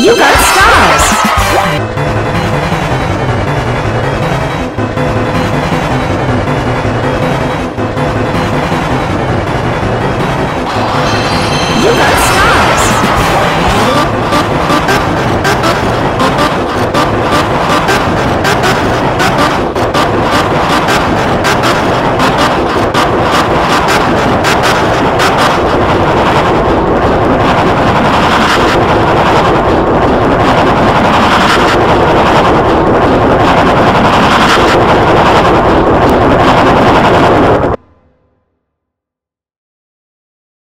You got stars!